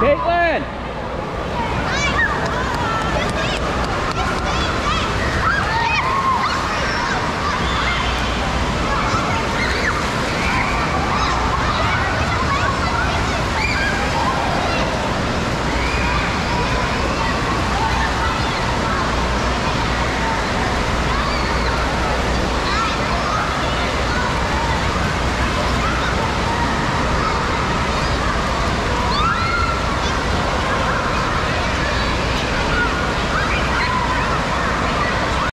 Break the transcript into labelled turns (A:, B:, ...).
A: Caitlin!